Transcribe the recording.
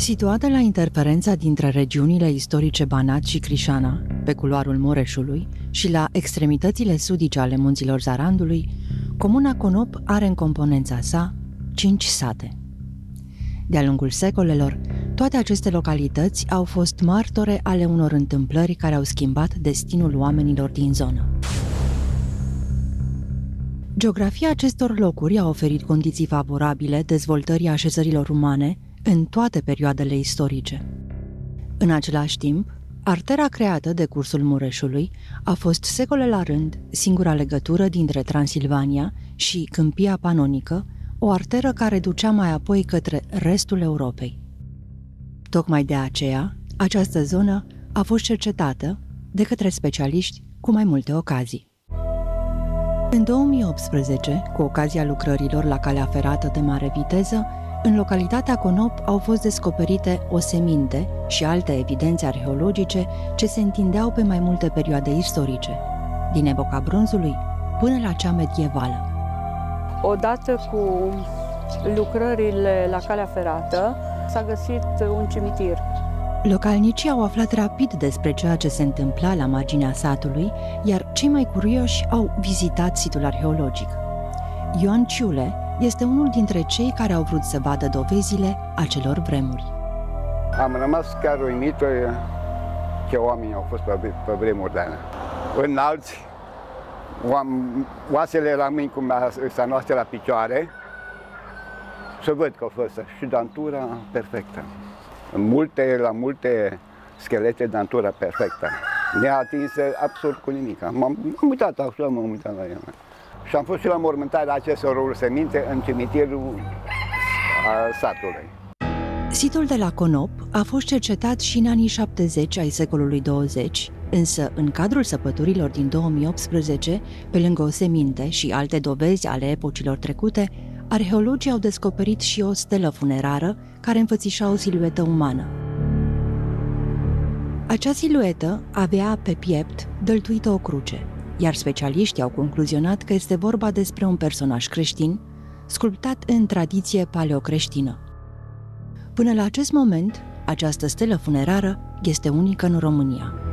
Situată la interferența dintre regiunile istorice Banat și Crișana, pe culoarul Mureșului și la extremitățile sudice ale munților Zarandului, comuna Conop are în componența sa cinci sate. De-a lungul secolelor, toate aceste localități au fost martore ale unor întâmplări care au schimbat destinul oamenilor din zonă. Geografia acestor locuri a oferit condiții favorabile dezvoltării așezărilor umane în toate perioadele istorice. În același timp, artera creată de cursul Mureșului a fost secole la rând singura legătură dintre Transilvania și Câmpia Panonică, o arteră care ducea mai apoi către restul Europei. Tocmai de aceea, această zonă a fost cercetată de către specialiști cu mai multe ocazii. În 2018, cu ocazia lucrărilor la calea ferată de mare viteză, în localitatea Conop au fost descoperite oseminte și alte evidențe arheologice ce se întindeau pe mai multe perioade istorice, din epoca bronzului până la cea medievală. Odată cu lucrările la calea ferată, s-a găsit un cimitir. Localnicii au aflat rapid despre ceea ce se întâmpla la marginea satului, iar cei mai curioși au vizitat situl arheologic. Ioan Ciule este unul dintre cei care au vrut să vadă dovezile acelor vremuri. Am rămas chiar uimit ce oamenii au fost pe, pe vremuri de Înalți, oasele la mâini cum s-a noastră la picioare, să văd că a fost și dantura perfectă. În multe, la multe schelete, dantura perfectă. Neatinsă absolut cu nimic. M-am uitat așa, m-am uitat la el. Și am fost și la mormântarea acestor seminte în cimitirul satului. Situl de la Conop a fost cercetat și în anii 70 ai secolului 20, însă în cadrul săpăturilor din 2018, pe lângă oseminte și alte dovezi ale epocilor trecute, arheologii au descoperit și o stelă funerară care înfățișa o siluetă umană. Acea siluetă avea pe piept dăltuită o cruce, iar specialiștii au concluzionat că este vorba despre un personaj creștin, sculptat în tradiție paleocreștină. Până la acest moment, această stelă funerară este unică în România.